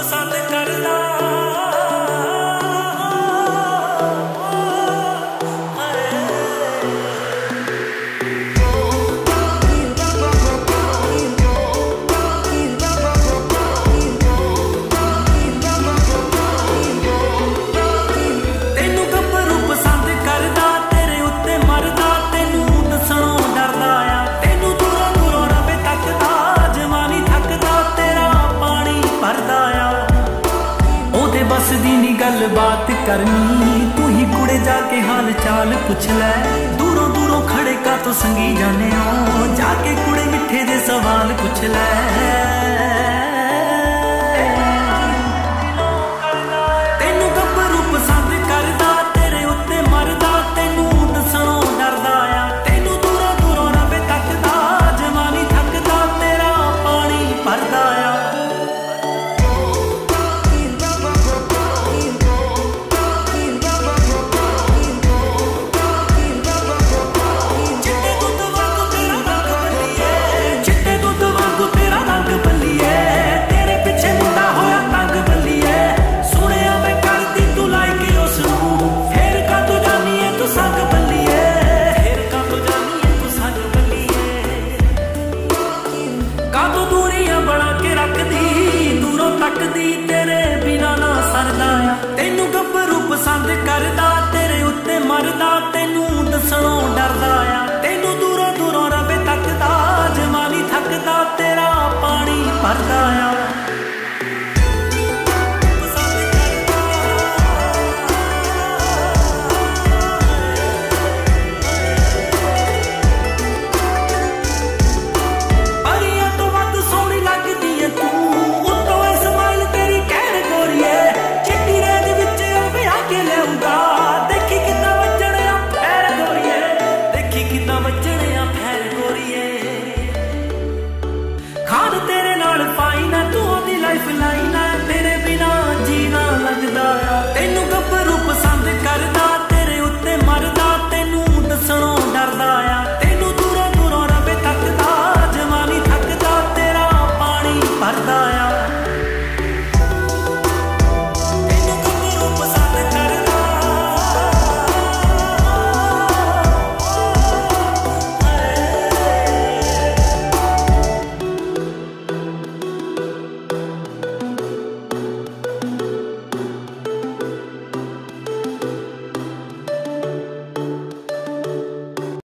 was on the ਦੀ ਨੀ ਗੱਲਬਾਤ ਕਰਨੀ। ਤੂੰ ਹੀ ਕੁੜੇ ਜਾ ਕੇ ਹਾਲ ਚਾਲ ਪੁੱਛ ਲੈ। ਦੂਰੋਂ ਦੂਰੋਂ ਖੜੇ ਕਾ ਤੋ ਸੰਗੀ ਜਾਣੇ ਹੋ ਜਾ ਕੇ ਕੁੜੇ ਮਿੱਠੇ ਦੇ ਸਵਾਲ ਪੁੱਛ ਲੈ। ਸਕਦੀ ਤੇਰੇ ਬਿਨਾ ਨਾ ਸਰਦਾ। ਤੈਨੂੰ ਗੱਭਰੂ ਪਸੰਦ ਕਰਦਾ ਤੇਰੇ ਉੱਤੇ ਮਰਦਾ ਤੈਨੂੰ ਦੱਸਣੋਂ